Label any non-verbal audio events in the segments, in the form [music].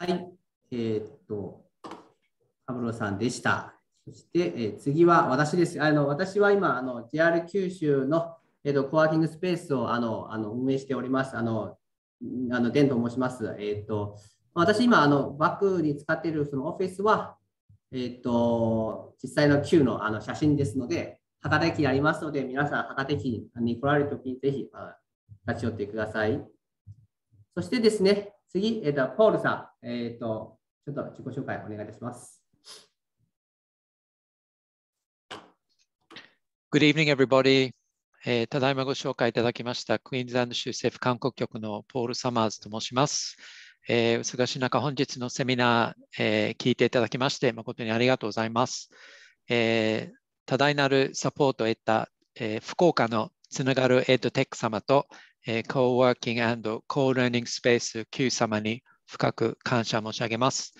はい、えー、っと、カブロさんでした。そして、えー、次は私です。あの私は今、あの JR 九州の、えー、とコワーキングスペースをあのあの運営しております。あのあのデンと申します。えーと、私、今あの、バックに使っているそのオフィスは、えーと、実際の Q のあの写真ですので、博多駅ありますので、皆さん、博多駅に来られるときにぜひ立ち寄ってください。そしてですね、次、えーと、ポールさん、えーと、ちょっと自己紹介お願いいたします。Good evening, everybody. えー、ただいまご紹介いただきましたクイーンズランド州政府韓国局のポール・サマーズと申します。えー、お忙しい中、本日のセミナー、えー、聞いていただきまして誠にありがとうございます。えー、多大なるサポートを得た、えー、福岡のつながるエッドテック様と、えー、Co-working Co-learning Space Q 様に深く感謝申し上げます。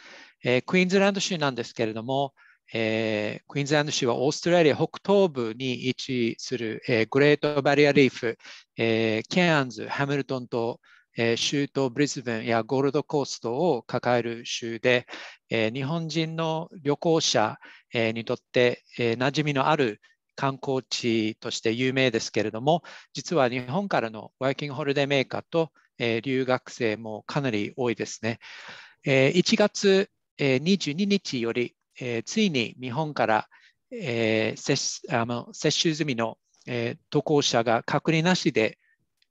えー、クイーンズランド州なんですけれども、えー、クイーンズランド州はオーストラリア北東部に位置する、え、グレートバリアリーフ、え、ケアンズ、ハミルトンと、えー、州都ブリスベンやゴールドコーストを抱える州で、え、日本人の旅行者、にとって、えー、馴染みのある観光地として有名ですけれども、実は日本からのワーキングホルデーメーカーと、えー、留学生もかなり多いですね。えー、1月、えー、22日より、えー、ついに日本から、えー、接あの接種済みの、えー、渡航者が隔離なしで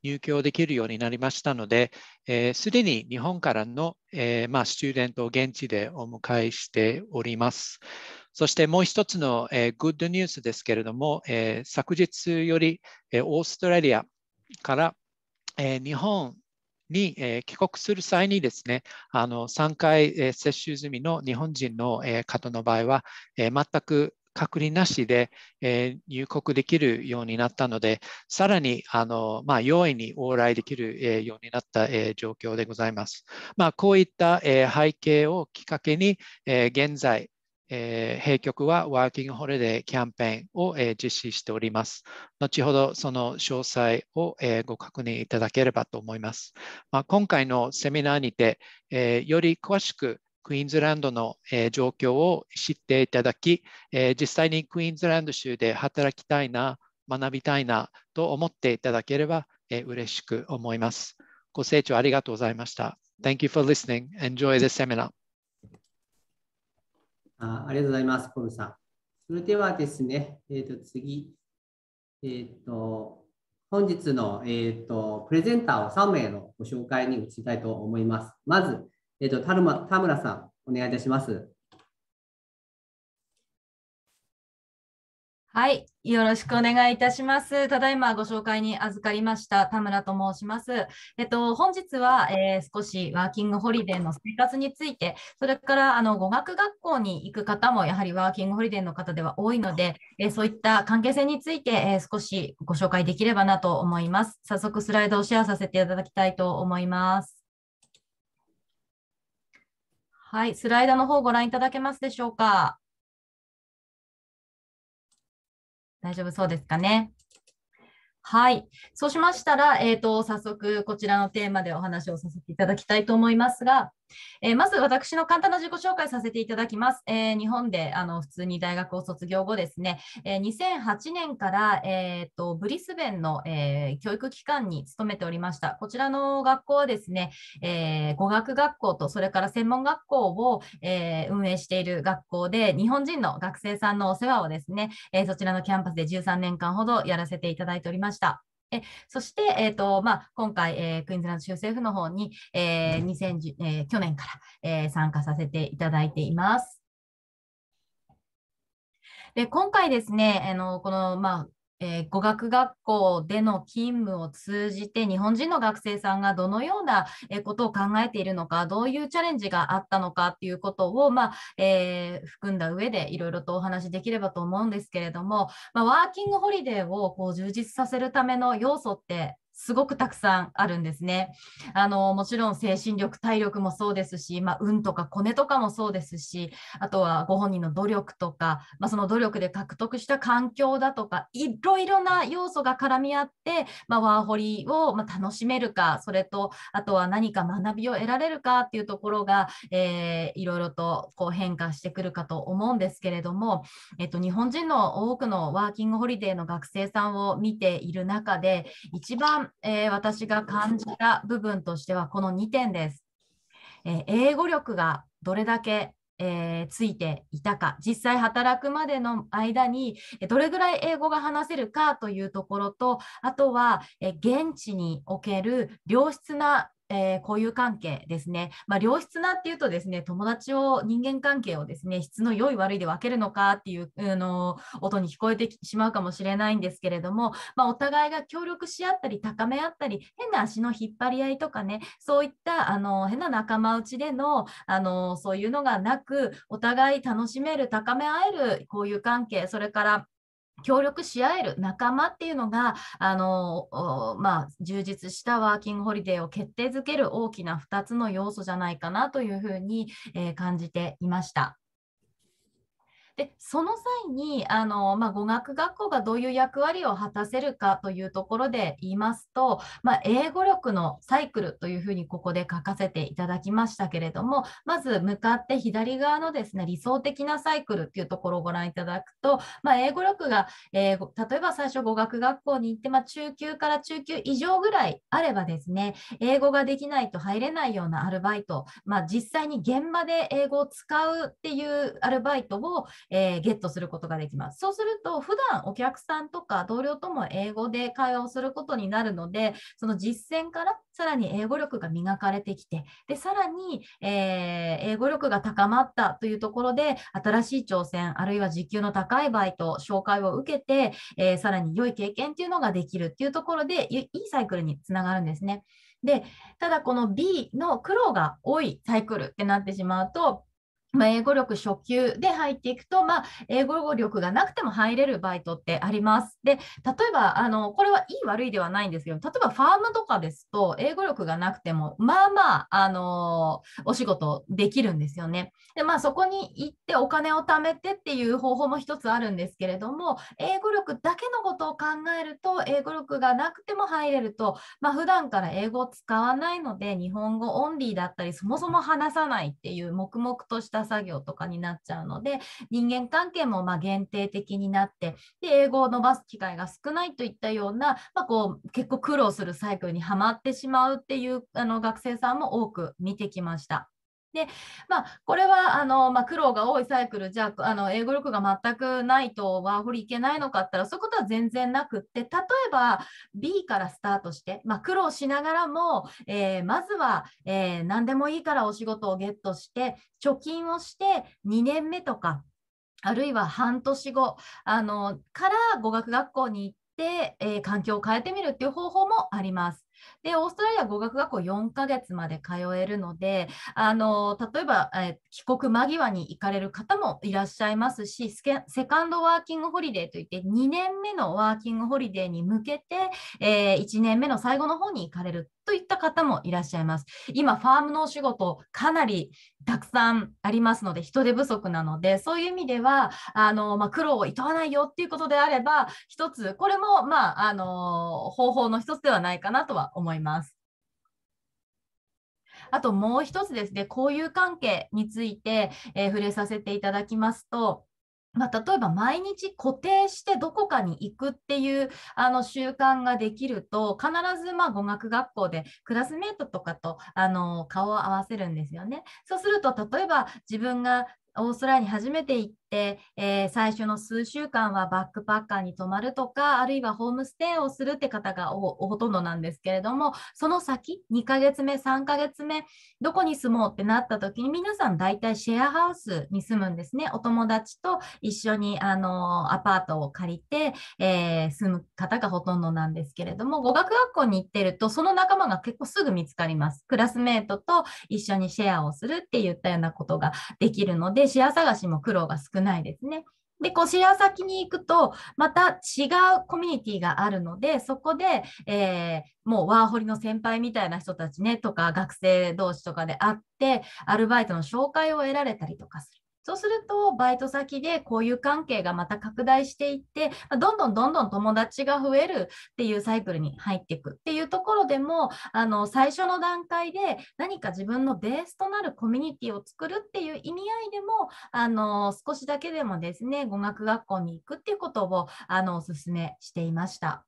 入居できるようになりましたので、す、えー、で、に日本からの、えーまあ、スチューデントを現地でお迎えしております。そしてもう一つの、えー、グッドニュースですけれども、えー、昨日より、えー、オーストラリアから、えー、日本に、えー、帰国する際にですね、あの3回、えー、接種済みの日本人の、えー、方の場合は、えー、全く隔離なしで、えー、入国できるようになったので、さらにあの、まあ、容易に往来できる、えー、ようになった、えー、状況でございます。まあ、こういった、えー、背景をきっかけに、えー、現在、えー、閉局はワーキングホリデーキャンペーンを、えー、実施しております。後ほどその詳細を、えー、ご確認いただければと思います。まあ、今回のセミナーにて、えー、より詳しくクイーンズランドの、え、状況を知っていただき、え、実際にクイーンズランド州で働きたいな、学びたいなと思っていただければ、え、嬉しく思います。ご清聴ありがとうございました。Thank you for listening. Enjoy the seminar. あありがとうございます、ポルさん。それではですね、えー、と次、えーと、本日の、えーと、プレゼンターを3名のご紹介に移りたいと思います。まず、えーと、田村さん、お願いいたします。はい、よろしくお願いいたします。ただいまご紹介に預かりました田村と申します。えっと、本日は、えー、少しワーキングホリデーの生活について、それからあの語学学校に行く方もやはりワーキングホリデーの方では多いので、えー、そういった関係性について、えー、少しご紹介できればなと思います。早速スライドをシェアさせていただきたいと思います。はい、スライドの方ご覧いただけますでしょうか？大丈夫そうですかね？はい。そうしましたら、えーと、早速こちらのテーマでお話をさせていただきたいと思いますが、えー、まず私の簡単な自己紹介させていただきます。えー、日本であの普通に大学を卒業後ですね、えー、2008年から、えーと、ブリスベンの、え教育機関に勤めておりました。こちらの学校はですね、え語学学校とそれから専門学校を、え運営している学校で、日本人の学生さんのお世話をですね、えそちらのキャンパスで13年間ほどやらせていただいておりました。えそして、えーとまあ、今回、えー、クイーンズランド州政府の方に、えー2010えー、去年から、えー、参加させていただいています。で今回ですね、あのこの、まあ、えー、語学学校での勤務を通じて日本人の学生さんがどのようなことを考えているのかどういうチャレンジがあったのかっていうことを、まあえー、含んだ上でいろいろとお話しできればと思うんですけれども、まあ、ワーキングホリデーをこう充実させるための要素ってすごくたくさんあるんですね。あのもちろん精神力、体力もそうですし、まあ、運とかコネとかもそうですし、あとはご本人の努力とか、まあ、その努力で獲得した環境だとか、いろいろな要素が絡み合って、まあ、ワーホリをま楽しめるか、それとあとは何か学びを得られるかっていうところが、えー、いろいろとこう変化してくるかと思うんですけれども、えっと、日本人の多くのワーキングホリデーの学生さんを見ている中で、一番、えー、私が感じた部分としてはこの2点です。えー、英語力がどれだけえー、ついていたか、実際働くまでの間にどれぐらい英語が話せるかというところと、あとは、え現地における良質なえー、交友関係ですね。まあ、良質なっていうとですね、友達を、人間関係をですね、質の良い悪いで分けるのかっていう、あの音に聞こえてしまうかもしれないんですけれども、まあ、お互いが協力し合ったり、高め合ったり、変な足の引っ張り合いとかね、そういったあの変な仲間内でのあのそういうのがなく、お互い楽しめる、高め合える交友関係、それから協力し合える仲間っていうのがあの、まあ、充実したワーキングホリデーを決定づける大きな2つの要素じゃないかなというふうに、えー、感じていました。でその際にあの、まあ、語学学校がどういう役割を果たせるかというところで言いますと、まあ、英語力のサイクルというふうにここで書かせていただきましたけれどもまず向かって左側のですね理想的なサイクルっていうところをご覧いただくと、まあ、英語力が、えー、例えば最初語学学校に行って、まあ、中級から中級以上ぐらいあればですね英語ができないと入れないようなアルバイト、まあ、実際に現場で英語を使うっていうアルバイトを、えー、ゲットすることができます。そうすると、普段お客さんとか同僚とも英語で会話をすることになるので、その実践からさらに英語力が磨かれてきて、でさらに、えー、英語力が高まったというところで、新しい挑戦、あるいは時給の高いバイト、紹介を受けて、えー、さらに良い経験っていうのができるっていうところで、いいサイクルにつながるんですね。で、ただこの B の苦労が多いサイクルってなってしまうと、まあ、英語力初級で入っていくと、まあ、英語力がなくても入れるバイトってあります。で、例えば、あの、これはいい悪いではないんですけど、例えばファームとかですと、英語力がなくても、まあまあ、あのお仕事できるんですよね。で、まあ、そこに行ってお金を貯めてっていう方法も一つあるんですけれども、英語力だけのことを考えると、英語力がなくても入れると、まあ、普段から英語を使わないので、日本語オンリーだったり、そもそも話さないっていう黙々とした作業とかになっちゃうので人間関係もま限定的になってで英語を伸ばす機会が少ないといったような、まあ、こう結構苦労するサイクルにはまってしまうっていうあの学生さんも多く見てきました。で、まあ、これはあの、まあ、苦労が多いサイクル、じゃあ、の英語力が全くないとワーホリいけないのかったら、そういうことは全然なくって、例えば B からスタートして、まあ、苦労しながらも、えー、まずは、えー、何でもいいからお仕事をゲットして、貯金をして2年目とか、あるいは半年後あのから語学学校に行って、えー、環境を変えてみるっていう方法もあります。で、オーストラリア語学学校4ヶ月まで通えるので、あの例えば、え帰国間際に行かれる方もいらっしゃいますし、セカンドワーキングホリデーといって、2年目のワーキングホリデーに向けて、えー、1年目の最後の方に行かれるといった方もいらっしゃいます。今、ファームのお仕事、かなりたくさんありますので、人手不足なので、そういう意味では、あのまあ、苦労をいとわないよっていうことであれば、一つ、これも、まあ、あの方法の一つではないかなとは思います。あともう一つですね、交友関係について、えー、触れさせていただきますと、まあ、例えば毎日固定してどこかに行くっていうあの習慣ができると必ずま語学学校でクラスメートとかとあの顔を合わせるんですよね。そうすると例えば自分がオーストラリアに初めて行っ、えー、最初の数週間はバックパッカーに泊まるとか、あるいはホームステイをするって方がほとんどなんですけれども、その先、2ヶ月目、3ヶ月目、どこに住もうってなった時に、皆さん大体シェアハウスに住むんですね。お友達と一緒にあのアパートを借りて、えー、住む方がほとんどなんですけれども、語学学校に行ってると、その仲間が結構すぐ見つかります。クラスメートと一緒にシェアをするって言ったようなことができるので、シェア探しも苦労が少少ないですね。で、こう、シェア先に行くと、また違うコミュニティがあるので、そこで、えー、もうワーホリの先輩みたいな人たちね、とか、学生同士とかで会って、アルバイトの紹介を得られたりとかする。そうすると、バイト先で交友関係がまた拡大していって、どんどんどんどん友達が増えるっていうサイクルに入っていくっていうところでも、あの最初の段階で何か自分のベースとなるコミュニティを作るっていう意味合いでも、あの少しだけでもですね、語学学校に行くっていうことをあのお勧めしていました。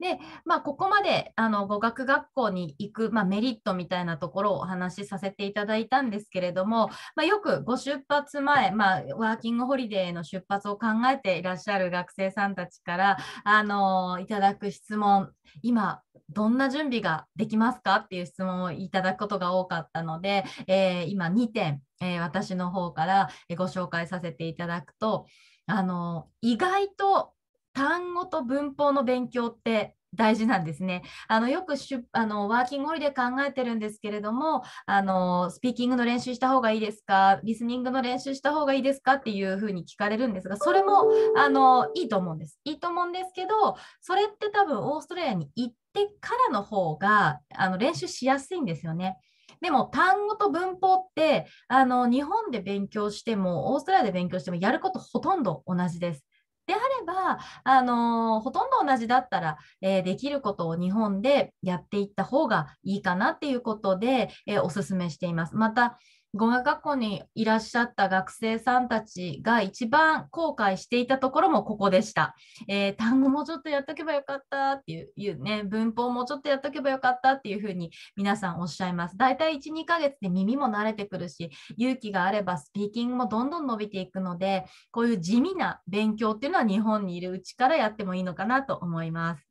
で、まあ、ここまであの語学学校に行く、まあ、メリットみたいなところをお話しさせていただいたんですけれども、まあ、よくご出発前、まあ、ワーキングホリデーの出発を考えていらっしゃる学生さんたちからあのいただく質問、今、どんな準備ができますかっていう質問をいただくことが多かったので、えー、今2点、えー、私の方からご紹介させていただくと、あの意外と単語と文法の勉強って大事なんですね。あのよくしゅあのワーキングホリデー考えてるんですけれどもあの、スピーキングの練習した方がいいですか、リスニングの練習した方がいいですか？っていうふうに聞かれるんですが、それもあのいいと思うんです。いいと思うんですけど、それって多分オーストラリアに行ってからの方があの練習しやすいんですよね。でも単語と文法ってあの日本で勉強してもオーストラリアで勉強してもやることほとんど同じです。であれば、あの、ほとんど同じだったら、えー、できることを日本でやっていった方がいいかなっていうことで、えー、お勧めしています。また、語学学校にいらっしゃった学生さんたちが一番後悔していたところもここでした。えー、単語もちょっとやっとけばよかったっていういうね、文法もちょっとやっとけばよかったっていうふうに皆さんおっしゃいます。だいたい1、2ヶ月で耳も慣れてくるし、勇気があればスピーキングもどんどん伸びていくので、こういう地味な勉強っていうのは日本にいるうちからやってもいいのかなと思います。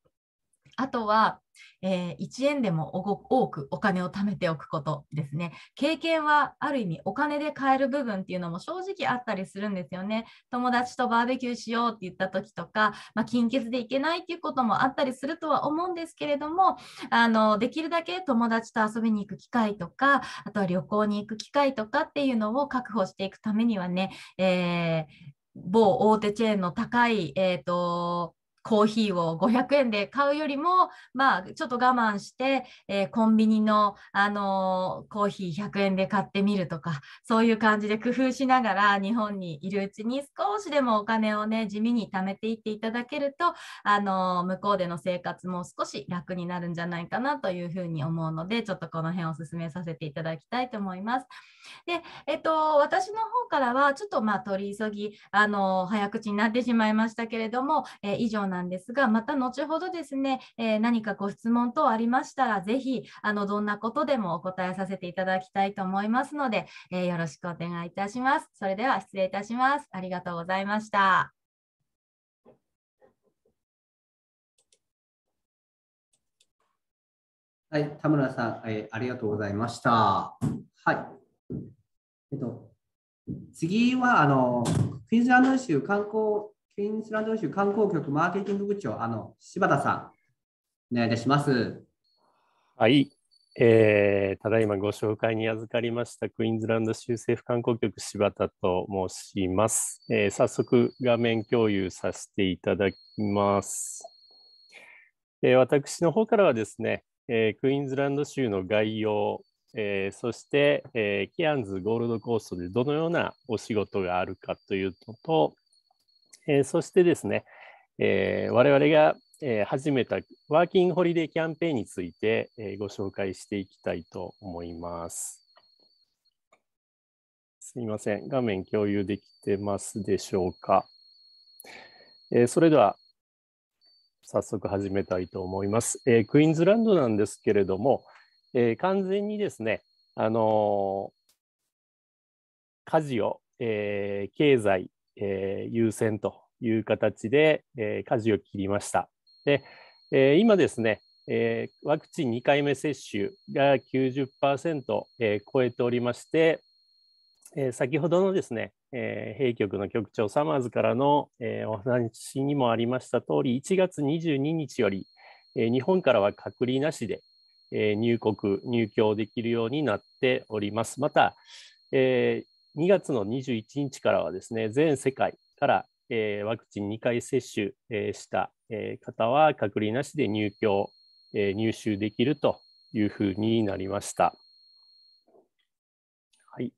あとは、えー、1円でも多くお金を貯めておくことですね。経験はある意味お金で買える部分っていうのも正直あったりするんですよね。友達とバーベキューしようって言った時とか、まあ、金欠で行けないっていうこともあったりするとは思うんですけれども、あのできるだけ友達と遊びに行く機会とか、あとは旅行に行く機会とかっていうのを確保していくためにはね、えー某大手チェーンの高い、えーとコーヒーを500円で買うよりも、まあ、ちょっと我慢して、えー、コンビニの、あのー、コーヒー100円で買ってみるとか、そういう感じで工夫しながら日本にいるうちに少しでもお金をね、地味に貯めていっていただけると、あのー、向こうでの生活も少し楽になるんじゃないかなというふうに思うので、ちょっとこの辺を進めさせていただきたいと思います。で、えっと、私の方からは、ちょっとまあ取り急ぎ、あの早口になってしまいましたけれども、え以上なんですが、また後ほどですね、えー、何かご質問等ありましたら、ぜひあのどんなことでもお答えさせていただきたいと思いますので、えー、よろしくお願いいたします。それでは失礼いたします。ありがとうございました。はい、田村さん、えー、ありがとうございました。はい。えっと、次は、あの、クイーンズランド州観光クイーンズランド州観光局マーケティング部長、あの柴田さん、お願いいたします。はい、えー、ただいまご紹介に預かりましたクイーンズランド州政府観光局柴田と申します、えー、早速画面共有させていただきます。えー、私の方からはですね、えー、クイーンズランド州の概要、えー、そして、えー、キアンズゴールドコーストでどのようなお仕事があるかというのと、えー、そしてですね、えー、我々が、え、始めたワーキングホリデーキャンペーンについて、え、ご紹介していきたいと思います。すみません、画面共有できてますでしょうか。えー、それでは早速始めたいと思います。えー、クイーンズランドなんですけれども、えー、完全にですね、あのー、家事を、えー、経済、えー、優先という形で、えー、舵を切りました。で、えー、今ですね、えー、ワクチン2回目接種が90%、えー、超えておりまして、えー、先ほどのですね、えー、局の局長サマーズからの、えー、お話にもありました通り、1月22日より、えー、日本からは隔離なしで、えー、入国、入居できるようになっております。また、えー、2月の21日からはですね、全世界から、えー、ワクチン2回接種、えー、した、えー、方は隔離なしで入居、えー、入手できるというふうになりました。はい。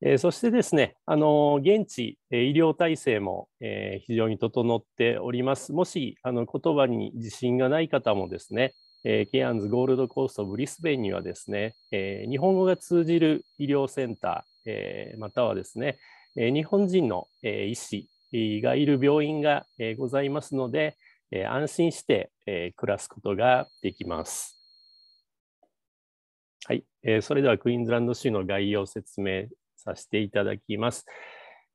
えー、そしてですね、あの現地、えー、医療体制も、えー、非常に整っております。もしあの言葉に自信がない方もですね、えー、ケアンズゴールドコーストブリスベンにはですね、えー、日本語が通じる医療センター、えー、またはですね、えー、日本人の、えー、医師がいる病院が、えー、ございますので、えー、安心して、えー、暮らすことができます。はい、えー、それではクイーンズランド州の概要を説明させていただきます。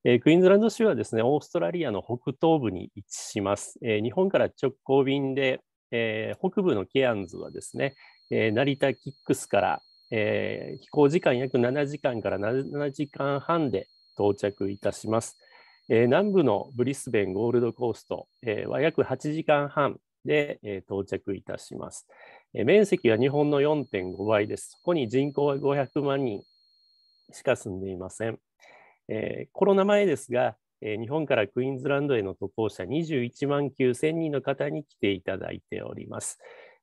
えー、クイーンズランド州はですね、オーストラリアの北東部に位置します。えー、日本から直行便で、えー、北部のケアンズはですね、えー、成田キックスから、えー、飛行時間約7時間から7時間半で到着いたします。えー、南部のブリスベンゴールドコースト、えー、は約8時間半で、え、到着いたします、え。面積は日本の4.5倍です。そこに人口は500万人しか住んでいません。え、コロナ前ですが、え、日本からクイーンズランドへの渡航者21万9000人の方に来ていただいております。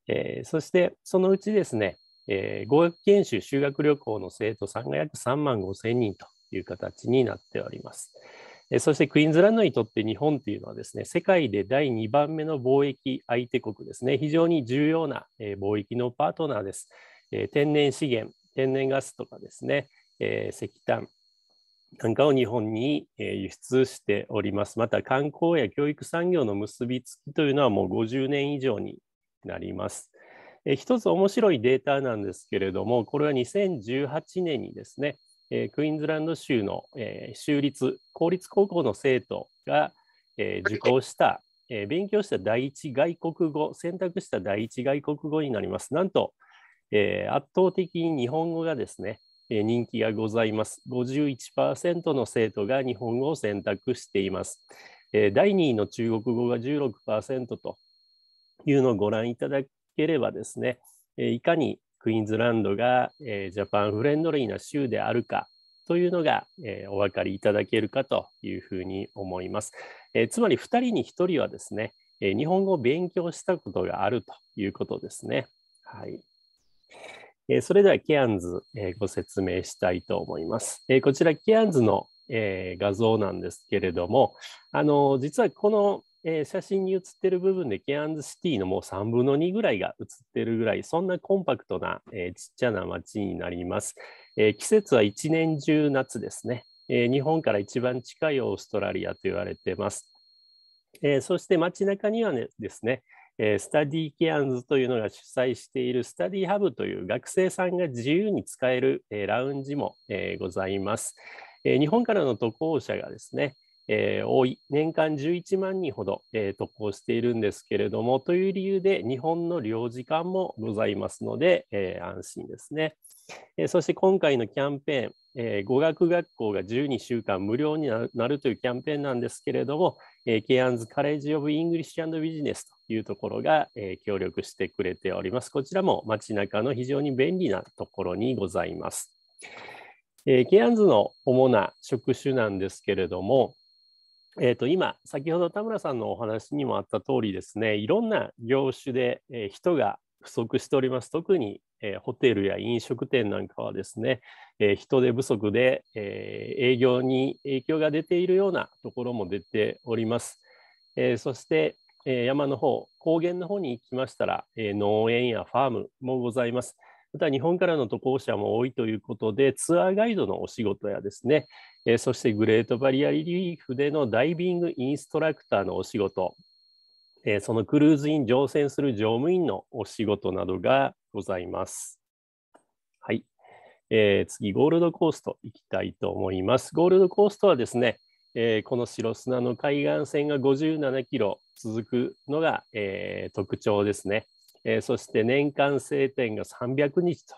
え、そしてそのうちですね、えー、語学研修修学旅行の生徒さんが約3万5000人という形になっております。そしてクイーンズランドにとって日本というのはですね、世界で第2番目の貿易相手国ですね、非常に重要な貿易のパートナーです。天然資源、天然ガスとかですね、石炭なんかを日本に輸出しております。また観光や教育産業の結びつきというのはもう50年以上になります。一つ面白いデータなんですけれども、これは2018年にですね、えクイーンズランド州の、え州立公立高校の生徒が、え受講した、え勉強した第一外国語選択した第一外国語になります。なんと、え圧倒的に日本語がですね、え人気がございます。51%の生徒が日本語を選択しています。え第2位の中国語が16%というのをご覧いただければですね、えいかにクイーンズランドが、え、ジャパンフレンドリーな州であるかというのが、え、お分かりいただけるかというふうに思います。え、つまり2人に1人はですね、え日本語を勉強したことがあるということですね。はい。えそれではケアンズ、えご説明したいと思います。えこちらケアンズの、え画像なんですけれども、あの実はこのえー、写真に写ってる部分でケアンズシティのもう3分の2ぐらいが写ってるぐらい、そんなコンパクトな、えー、ちっちゃな街になります。えー、季節は一年中夏ですね、え日本から一番近いオーストラリアと言われています。えそして街中にはねですね、スタディケアンズというのが主催しているスタディハブという学生さんが自由に使える、ラウンジも、ございます。日本からの渡航者がですね、えー、多い年間11万人ほど、えー、渡航しているんですけれどもという理由で日本の領事館もございますので、えー、安心ですね、えそして今回のキャンペーン、え語学学校が12週間無料になるというキャンペーンなんですけれども、えケアンズカレッジ・オブ・イングリッシュ・ビジネスというところが、え協力してくれております。こちらも街中の非常に便利なところにございます。えケアンズの主な職種なんですけれども、えー、と今、先ほど田村さんのお話にもあった通りですね、いろんな業種で、え、人が不足しております。特に、え、ホテルや飲食店なんかはですね、え、人手不足で、え、営業に影響が出ているようなところも出ております。え、そして、え、山の方、高原の方に行きましたら、え、農園やファームもございます。また日本からの渡航者も多いということで、ツアーガイドのお仕事やですね、えそしてグレートバリアリーフでのダイビングインストラクターのお仕事、えそのクルーズイン乗船する乗務員のお仕事などがございます。はい。えー、次、ゴールドコースト行きたいと思います。ゴールドコーストはですね、えー、この白砂の海岸線が57キロ続くのが、えー、特徴ですね、えそして年間晴天が300日と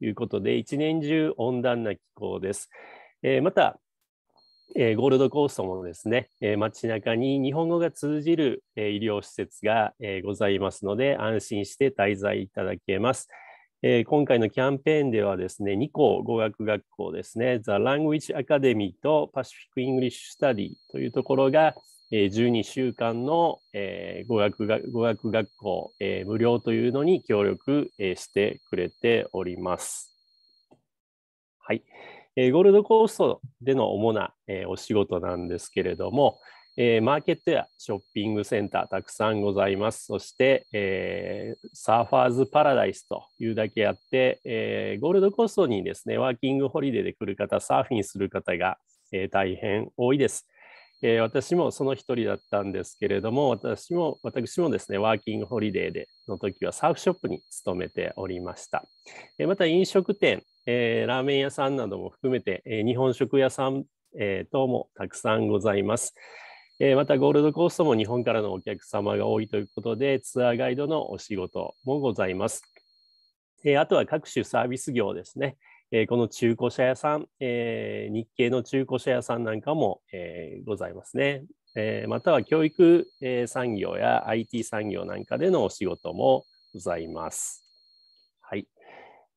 いうことで、一年中温暖な気候です。えまた、えー、ゴールドコーストもですね、えー、街中に日本語が通じる、えー、医療施設が、え、ございますので、安心して滞在いただけます。え、今回のキャンペーンではですね、2校語学学校ですね、The Language Academy と Pacific English Study というところが、えー、12週間の、えー、語学語学学校、えー、無料というのに協力、えー、してくれております。はい。えー、ゴールドコーストでの主な、えー、お仕事なんですけれども、えー、マーケットやショッピングセンターたくさんございます。そして、えー、サーファーズパラダイスというだけあって、えー、ゴールドコーストにですね、ワーキングホリデーで来る方、サーフィンする方が、え、大変多いです。えー、私もその一人だったんですけれども、私も私もですね、ワーキングホリデーでの時はサーフショップに勤めておりました。えー、また飲食店、えー、ラーメン屋さんなども含めて、えー、日本食屋さん、えー、等もたくさんございます。えまたゴールドコーストも日本からのお客様が多いということで、ツアーガイドのお仕事もございます。えあとは各種サービス業ですね。えこの中古車屋さん、え日系の中古車屋さんなんかも、えございますね。えまたは教育、え産業や IT 産業なんかでのお仕事もございます。はい。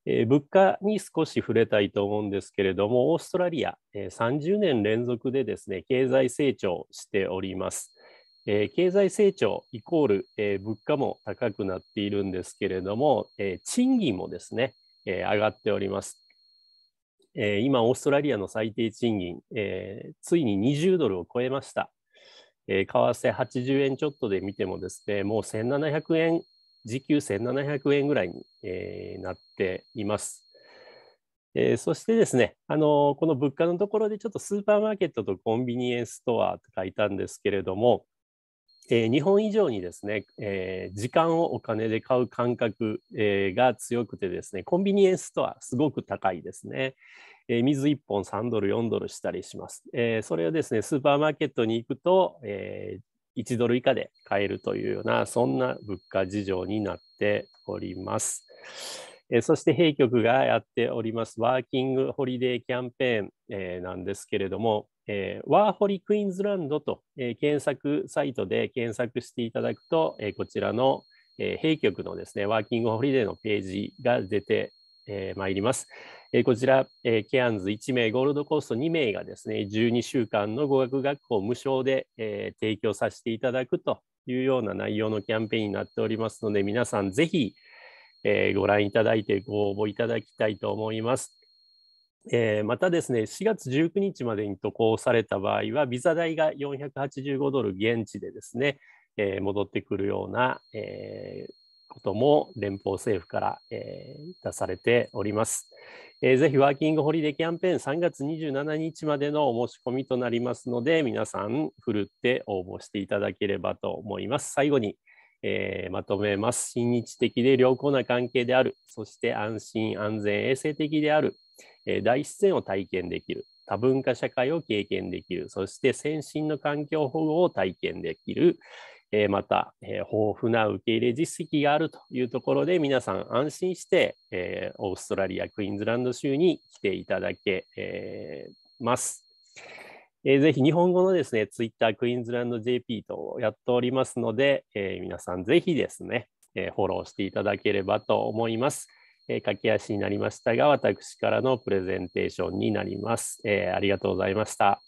えー、物価に少し触れたいと思うんですけれども、オーストラリア、えー、30年連続でですね、経済成長しております。えー、経済成長イコール、えー、物価も高くなっているんですけれども、えー、賃金もですね、えー、上がっております。えー、今、オーストラリアの最低賃金、えー、ついに20ドルを超えました。えー、為替80円ちょっとで見てもですね、もう1700円時給1700円ぐらいに、えー、なっています。えー、そしてですね、あのこの物価のところでちょっとスーパーマーケットとコンビニエンスストアと書いたんですけれども、えー、日本以上にですね、えー、時間をお金で買う感覚、えー、が強くてですね、コンビニエンスストアすごく高いですね。え水1本3ドル、4ドルしたりします。えそれをですね、スーパーマーケットに行くと、え1ドル以下で買えるというような、そんな物価事情になっております。えそして弊局がやっておりますワーキングホリデーキャンペーン、えなんですけれども、えワーホリクイーンズランドと、え検索サイトで検索していただくと、えこちらの、え弊局のですね、ワーキングホリデーのページが出てえー、参ります。えー、こちら、えー、ケアンズ1名、ゴールドコースト2名がですね、12週間の語学学校無償で、えー、提供させていただくというような内容のキャンペーンになっておりますので、皆さんぜひ、えー、ご覧いただいてご応募いただきたいと思います。えー、またですね、4月19日までに渡航された場合は、ビザ代が485ドル現地でですね、えー、戻ってくるような、えー、ことも連邦政府から、えー、出されております。えー、ぜひワーキングホリデーキャンペーン3月27日までのお申し込みとなりますので、皆さん、ふるって応募していただければと思います。最後に、えー、まとめます。親日的で良好な関係である、そして安心安全衛生的である、えー、大自然を体験できる、多文化社会を経験できる、そして先進の環境保護を体験できる、えまた、え豊富な受け入れ実績があるというところで皆さん安心して、えオーストラリア・クイーンズランド州に来ていただけ、えます。えー、ぜひ日本語のですね、ツイッタークイーンズランド JP とやっておりますので、えー、皆さんぜひですね、えー、フォローしていただければと思います。えー、駆け足になりましたが、私からのプレゼンテーションになります。えー、ありがとうございました。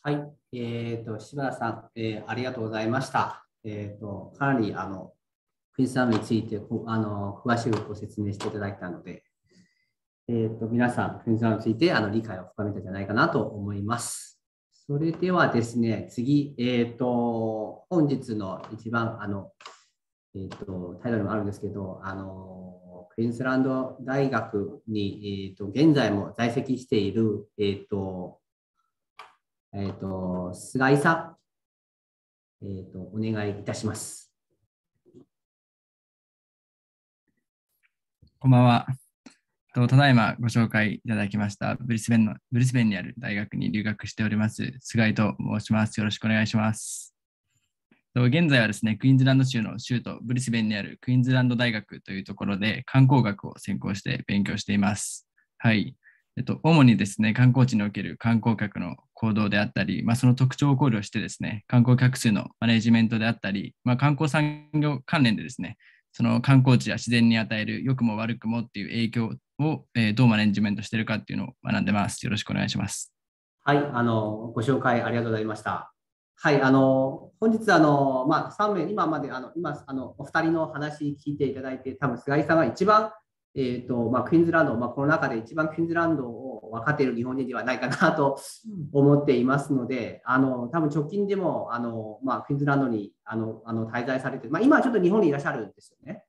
はい、えーと、柴田さん、えー、ありがとうございました。えーと、かなりあのクイズサムについてあの詳しくご説明していただいたので、えーと、皆さん、クイズサムについてあの理解を深めたんじゃないかなと思います。それではですね、次、えーと、本日の一番あの、えー、とタイトルもあるんですけど、あのクイーンズランド大学に、えー、と現在も在籍している、えー、とえっ、と、菅井さん、えっ、と、お願いいたします。こんばんは。とただいまご紹介いただきましたブリスベンのブリスベンにある大学に留学しております菅井と申します。よろしくお願いします。現在はですね、クイーンズランド州の州都ブリスベンにあるクイーンズランド大学というところで観光学を専攻して勉強しています。はい。えっと、主にですね、観光地における観光客の行動であったり、まあ、その特徴を考慮してですね、観光客数のマネジメントであったり、まあ、観光産業関連でですね、その観光地や自然に与える良くも悪くもっていう影響を、えーどうマネジメントしているかっていうのを学んでます。よろしくお願いします。はい、あの、ご紹介ありがとうございました。はい、あの、本日、あの、まあ、3名、今まで、あの、今、あの、お二人の話聞いていただいて、多分菅井さんが一番、えっ、と、まあ、クイーンズランド、まあ、この中で一番クイーンズランドを分かっている日本人ではないかなと思っていますので、あの、多分直近でも、あの、まあ、クイーンズランドに、あの、あの滞在されて、まあ、今はちょっと日本にいらっしゃるんですよね。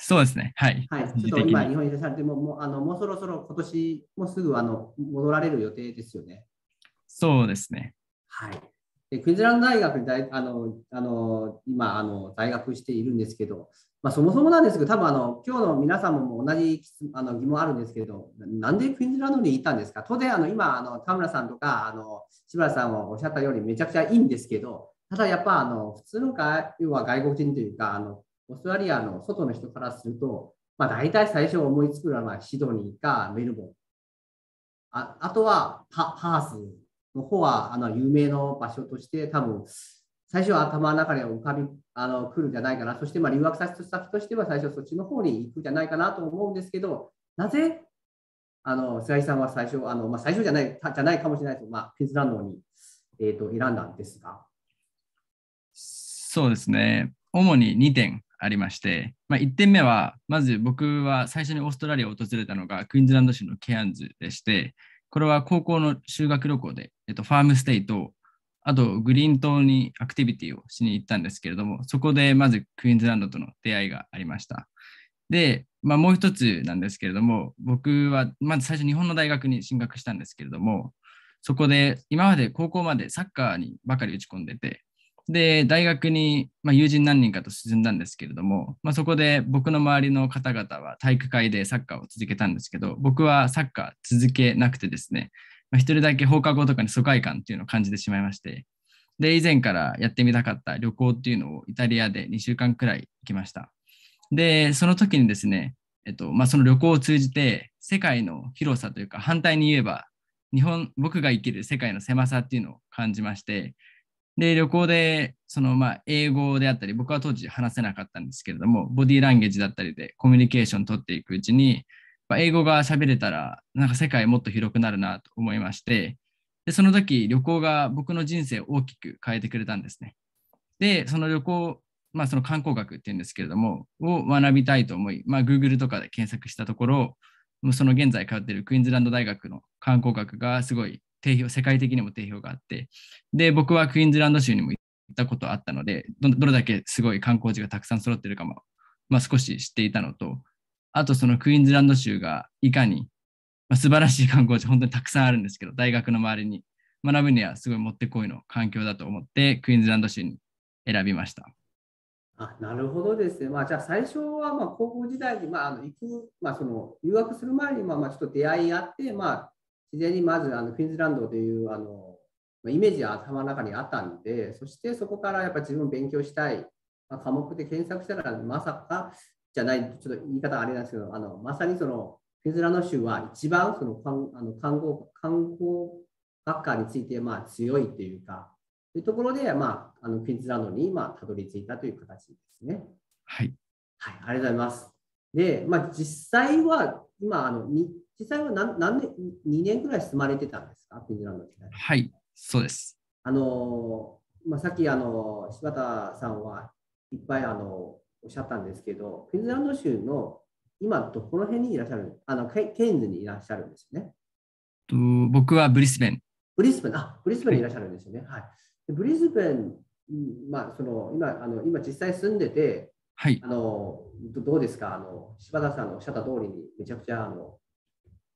そうですね。はい。はい、ちょっと今、日本にいらっしゃるでも、もう、あの、もうそろそろ今年もすぐ、あの、戻られる予定ですよね。そうですね。はい。でクイズランド大学に大あのあの今あの在学しているんですけど、まあ、そもそもなんですけど、多分あの今日の皆さんも同じあの疑問あるんですけど、ななんでクイーンズランドに行ったんですか？当然、あの今あの、田村さんとかあの柴田さんはおっしゃったようにめちゃくちゃいいんですけど、ただやっぱあの普通の外要は外国人というかあの、オーストラリアの外の人からすると、まあ、大体最初思いつくのはシドニーかメルボン。ああとはパパースの方はあの有名な場所として多分最初は頭の中に浮かびあの来るんじゃないかな。そしてまあ留学先としては最初そっちの方に行くんじゃないかなと思うんですけど、なぜあの菅井さんは最初、あのまあ、最初じゃないじゃないかもしれないですけど、まあ、クイーンズランドに、えー、と選んだんですが。そうですね。主に2点ありまして、まあ、1点目は、まず僕は最初にオーストラリアを訪れたのがクイーンズランド州のケアンズでして、これは高校の修学旅行で、えっと、ファームステイと、あとグリーン島にアクティビティをしに行ったんですけれども、そこでまずクイーンズランドとの出会いがありました。で、まあ、もう一つなんですけれども、僕はまず最初日本の大学に進学したんですけれども、そこで今まで高校までサッカーにばかり打ち込んでて、で、大学に、まあ、友人何人かと進んだんですけれども、まあ、そこで僕の周りの方々は体育会でサッカーを続けたんですけど、僕はサッカー続けなくてですね、まあ、一人だけ放課後とかに疎外感っていうのを感じてしまいまして、で、以前からやってみたかった旅行っていうのをイタリアで2週間くらい行きました。で、その時にですね、えっと、まあ、その旅行を通じて世界の広さというか反対に言えば、日本、僕が生きる世界の狭さっていうのを感じまして、で、旅行で、その、まあ、英語であったり、僕は当時話せなかったんですけれども、ボディーランゲージだったりでコミュニケーション取っていくうちに、まあ英語が喋れたら、なんか世界もっと広くなるなと思いまして、で、その時、旅行が僕の人生を大きく変えてくれたんですね。で、その旅行、まあ、その観光学っていうんですけれども、を学びたいと思い、まあ、Google とかで検索したところ、その現在通っているクイーンズランド大学の観光学がすごい定評、世界的にも定評があって、で、僕はクイーンズランド州にも行ったことあったので、どれだけすごい観光地がたくさん揃ってるかも、まあ、少し知っていたのと、あとそのクイーンズランド州がいかに、まあ、素晴らしい観光地、本当にたくさんあるんですけど、大学の周りに学ぶにはすごいもってこいの環境だと思って、クイーンズランド州に選びました。あなるほどですね。まあ、じゃあ最初はまあ高校時代にまああの行く、まあ、その留学する前にまあまあちょっと出会いあって、まあ、自然にまずあのクイーンズランドというあのまあイメージが頭の中にあったんで、そしてそこからやっぱり自分勉強したい、まあ、科目で検索したらまさかじゃない、ちょっと言い方あれなんですけど、あのまさにそのクイーンズランド州は一番その観あの看護観光学科についてまあ強いっていうか、というところで、まあ、あのクイーンズランドに今たどり着いたという形ですね。はい。はい、ありがとうございます。で、まあ、実際は、今、あのに実際は何何年、2年くらい住まれてたんですか、クイーンズランドに。はい、そうです。あの、まあ、さっき、あの、柴田さんはいっぱい、あの、おっしゃったんですけど、クイーンズランド州の今、どこの辺にいらっしゃる？あのケケインズにいらっしゃるんですよね。と僕はブリスベン。ブリスベン、あ、ブリスベンにいらっしゃるんですよね。はい。でブリスベン、うんまあ、その今あの、今実際住んでて、はいあ。のどどうですか？あの柴田さんのおっしゃった通りにめちゃくちゃあの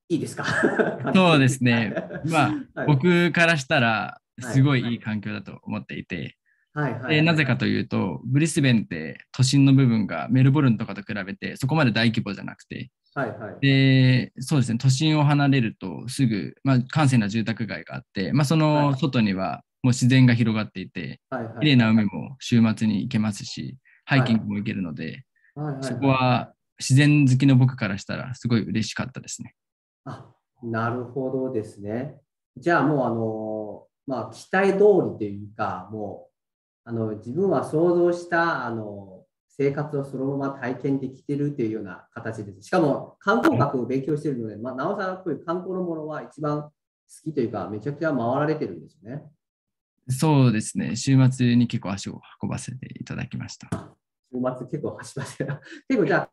いいですか？[laughs] そうですね。まあ、はい。僕からしたら、はい。すごいいい環境だと思っていて、はい。はい。でなぜかというと、ブリスベンって都心の部分がメルボルンとかと比べてそこまで大規模じゃなくて、はい。はい。で、そうですね、都心を離れるとすぐ、まあ、閑静な住宅街があって、まあ、その外にはもう自然が広がっていて、はい。はい。綺麗な海も週末に行けますし、ハイキングも行けるので、はい。はい。そこは自然好きの僕からしたらすごい嬉しかったですね。あなるほどですね。じゃあもうあの、まあ、期待通りというか、もうあの自分は想像したあの生活をそのまま体験できているというような形です。しかも観光学を勉強しているので、まあ、なおさらこういう観光のものは一番好きというか、めちゃくちゃ回られてるんですね。そうですね。週末に結構足を運ばせていただきました。週末結構走らせて、[laughs] 結構じゃあ、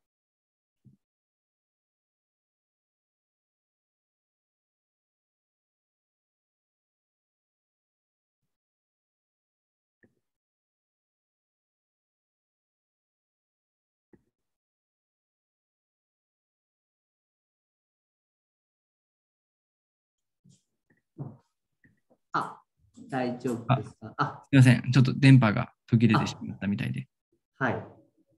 大丈夫ですか？あ、すみません。ちょっと電波が途切れてしまったみたいで。はい。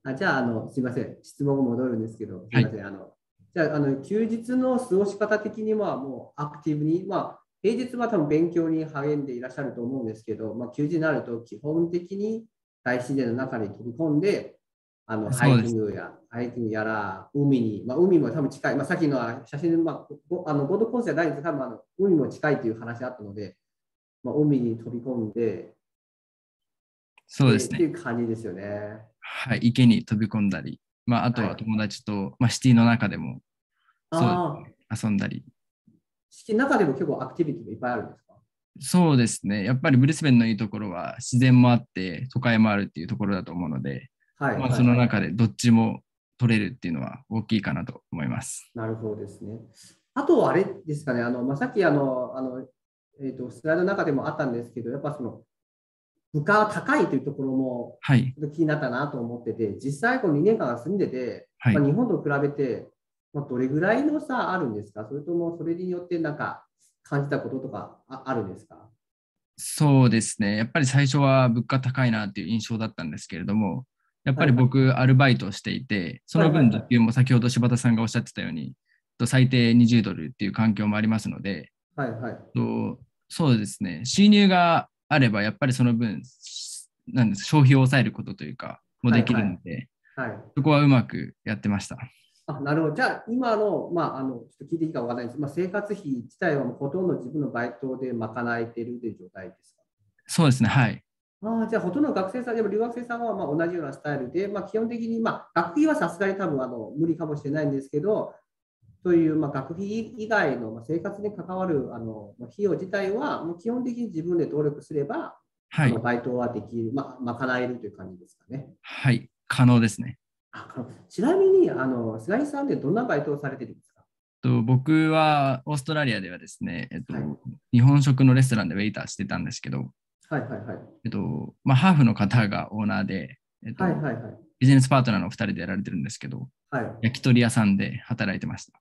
あじゃあ、あの、すみません。質問が戻るんですけど、すみません。あの、じゃあ、あの、休日の過ごし方的には、もうアクティブに、まあ、平日は多分勉強に励んでいらっしゃると思うんですけど、まあ、休日になると基本的に大自然の中に飛び込んで、あのハイキングや、ハイキングやら、海に、まあ、海も多分近い、まあ、さっきの写真で、まあ、あのボードコースじゃないんですけど、多分あの海も近いという話あったので、まあ、海に飛び込んで、そうですね。っていう感じですよね。はい、池に飛び込んだり、まあ、あとは友達と、まあ、シティの中でもそう遊んだり。式の中でも結構アクティビティがいっぱいあるんですか？そうですね。やっぱりブリスベンのいいところは自然もあって都会もあるっていうところだと思うので、はい。まあ、はいその中でどっちも取れるっていうのは大きいかなと思います。なるほどですね。あと、あれですかね、あのまあ、さっきあのあの、えーと、スライドの中でもあったんですけど、やっぱその物価が高いというところも気になったなと思ってて、実際この2年間住んでて、はい。まあ、日本と比べて、まあ、どれぐらいの差あるんですか？それともそれによってなんか感じたこととかああるんですか？そうですね。やっぱり最初は物価高いなっていう印象だったんですけれども、やっぱり僕、アルバイトをしていて、その分、はいはいはい。時給も先ほど柴田さんがおっしゃってたように、と最低20ドルっていう環境もありますので、はいはい。とそうですね、収入があれば、やっぱりその分、なんです消費を抑えることというか、もできるので、はい、そこはうまくやってました。あなるほど。じゃあ、今の、まあ、あのちょっと聞いていいかわからないんですまあ、生活費自体はもうほとんど自分のバイトで賄えているという状態ですか？そうですね、はい。ああじゃあ、ほとんどの学生さん、でも留学生さんはまあ同じようなスタイルで、まあ、基本的に、まあ、学費はさすがに多分あの無理かもしれないんですけど、という、まあ、学費以外のまあ生活に関わるあのまあ費用自体は、もう基本的に自分で登録すれば、はい。バイトはできる、まあ、賄えるという感じですかね。はい。可能ですね。あちなみに、あの菅井さんでどんなバイトをされてるんですか？と僕はオーストラリアではですね、えっとはい日本食のレストランでウェイターしてたんですけど、はいはいはい。えっとまあ、ハーフの方がオーナーで、えっとはいはいはい。ビジネスパートナーの2人でやられてるんですけど、はい、焼き鳥屋さんで働いてました。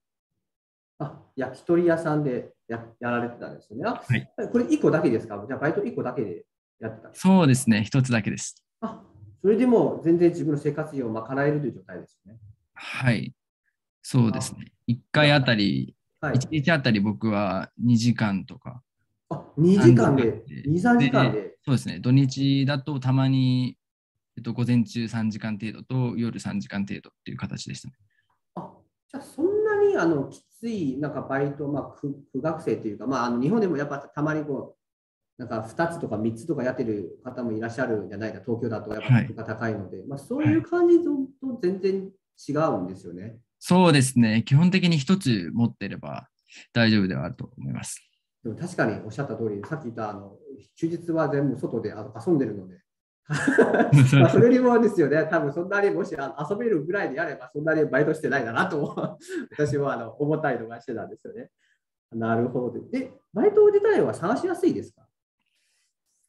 あ焼き鳥屋さんでややられてたんですよね。あはいこれ1個だけですか？じゃあバイト1個だけでやってたんですか？そうですね、一つだけです。あそれでも全然自分の生活費を賄えるという状態ですよね。はい。そうですね。1回あたり、はい。1日あたり僕は2時間とか、あ2時間で、3 2、3時間で？そうですね、土日だとたまに、えっと、午前中3時間程度と夜3時間程度っていう形でしたね。あじゃあそにあのきついなんかバイト、まあ、苦苦学生というか、まあ、あの日本でもやっぱたまにこう、なんか2つとか3つとかやってる方もいらっしゃるんじゃないか、東京だとやっぱはい物価高いので、まあ、そういう感じとと全然違うんですよね。そうですね、基本的に一つ持ってれば大丈夫ではあると思います。でも確かにおっしゃった通り、さっき言ったあの休日は全部外で遊んでるので、まあそれよりもですよね、多分そんなにもしあ遊べるぐらいであれば、そんなにバイトしてないだなと私はあの思ったりとかしてたんですよね。なるほど。で、バイト自体は探しやすいですか？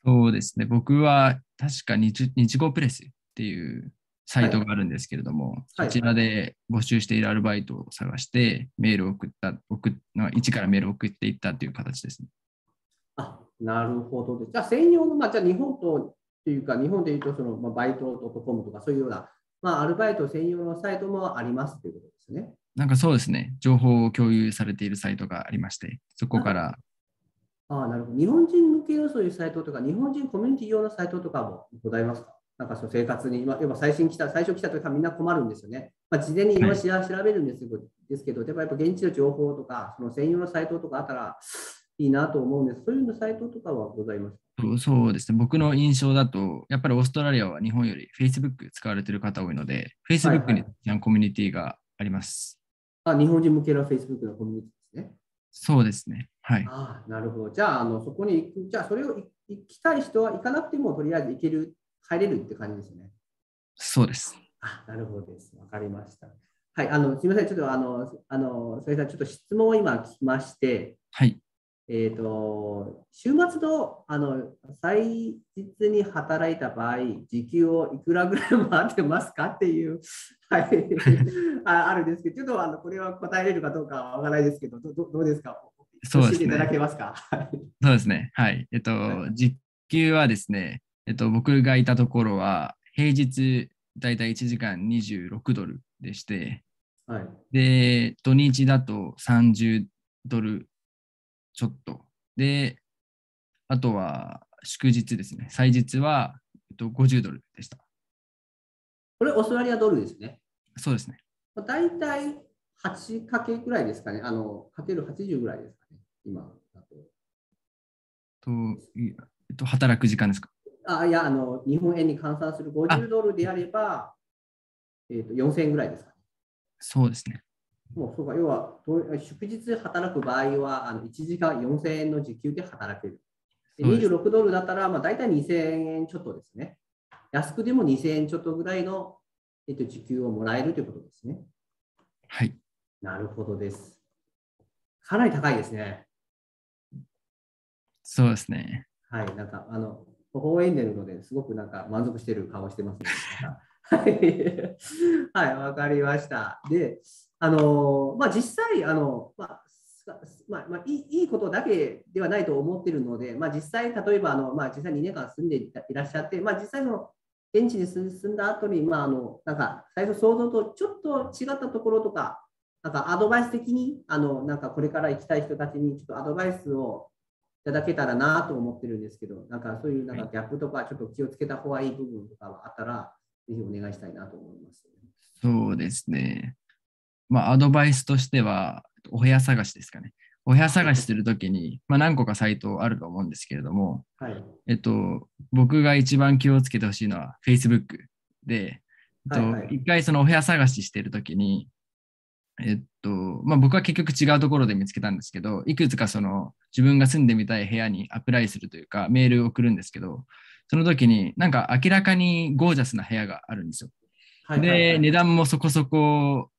そうですね、僕は確か日日語プレスっていうサイトがあるんですけれども、はいそちらで募集しているアルバイトを探して、メールを送った、送っまあ一からメールを送っていったという形ですね。あなるほど。じゃあ、専用の、まあ、じゃあ日本とっていうか、日本でいうとその、まあ、バイト .com とかそういうような、まあ、アルバイト専用のサイトもありますということですね。なんかそうですね、情報を共有されているサイトがありまして、そこから、ああ、なるほど。日本人向けのそういうサイトとか、日本人コミュニティ用のサイトとかもございますか？なんかその生活に、今、今最新来た、最初来た時はみんな困るんですよね。まあ、事前に今調べるんですけど、ですけど、やっぱ現地の情報とか、その専用のサイトとかあったらいいなと思うんです。そういうのサイトとかはございますか？そうそうですね。僕の印象だと、やっぱりオーストラリアは日本より Facebook 使われてる方多いので、Facebook にコミュニティがあります。あ、日本人向けの Facebook のコミュニティですね。そうですね。はい。ああ、なるほど。じゃあ、あのそこに行く、じゃあ、それをい行きたい人は行かなくても、とりあえず行ける、入れるって感じですね。そうです。あ、なるほどです。わかりました。はい、あの、すみません。ちょっと、あの、あの、それさん、ちょっと質問を今聞きまして、はい。えっ、と、週末の、あの、祭日に働いた場合、時給をいくらぐらいもらってますかっていう、[laughs] はい、ああるんですけど、ちょっと、あの、これは答えれるかどうかはわからないですけど、どどどうですか？そうです教えていただね。けますか？はい。そうですね。はい。えっと、は実給はですね、えっと、僕がいたところは、平日だいたい1時間26ドルでして、はい。で、土日だと30ドルちょっと。で、あとは祝日ですね。祭日は、えっと、50ドルでした。これ、オーストラリアドルですね。そうですね。まあ大体8かけぐらいですかね。あの、かける80ぐらいですかね。今だと。といえっと、働く時間ですか？あ、いや、あの、日本円に換算する50ドルであれば、えっ、と、4000円ぐらいですかね。そうですね。もう、そうか、要は、と祝日働く場合は、あの1時間4000円の時給で働ける。でそうです26ドルだったら、まあ、大体2000円ちょっとですね。安くても2000円ちょっとぐらいの、えっと時給をもらえるということですね。はい。なるほどです。かなり高いですね。そうですね。はい、なんか、あの、微笑んでるので、すごくなんか満足してる顔してますね。はい、はい、わかりました。で、あの、まあ、実際、あの、まあ、すまあ、まあ、いいいいことだけではないと思っているので、まあ、実際、例えば、あの、まあ、実際2年間住んでいたいらっしゃって、まあ、実際の現地に住んだ後に、まあ、あの、なんか、最初想像とちょっと違ったところとか、なんかアドバイス的に、あの、なんかこれから行きたい人たちにちょっとアドバイスをいただけたらなと思ってるんですけど、なんかそういうなんかギャップとかちょっと気をつけた方がいい部分とかはあったら、ぜひお願いしたいなと思います。そうですね。まあ、アドバイスとしては、お部屋探しですかね。お部屋探しするときに、まあ、何個かサイトあると思うんですけれども、はい。えっと、僕が一番気をつけてほしいのは Facebook で、えっとはいはい一回そのお部屋探ししてるときに、えっと、まあ、僕は結局違うところで見つけたんですけど、いくつかその自分が住んでみたい部屋にアプライするというか、メールを送るんですけど、その時になんか明らかにゴージャスな部屋があるんですよ。はいはいはで、い値段もそこそこ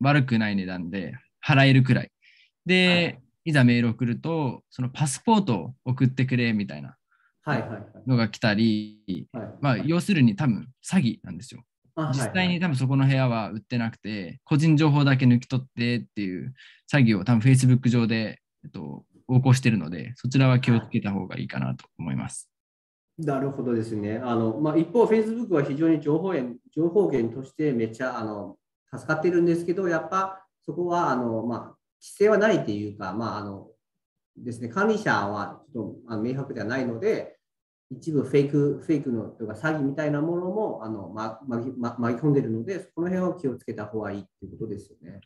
悪くない値段で払えるくらい。で、はいい、ざメールを送ると、そのパスポートを送ってくれみたいなはいはいはいのが来たり、はい。まあ、要するに多分詐欺なんですよ。あ実際に多分そこの部屋は売ってなくて、個人情報だけ抜き取ってっていう詐欺を多分 Facebook 上で、えっと、横行してるので、そちらは気をつけた方がいいかなと思います。なるほどですね。あのまあ、一方、Facebook は非常に情報源情報源としてめっちゃあの助かってるんですけど、やっぱそこはあの、まあ、規制はないっていうか、まああのですね、管理者はちょっと明白ではないので、一部フェイク、フェイクのとか詐欺みたいなものもあの、ままま巻き込んでるので、そこの辺を気をつけた方がいいっていうことですよね。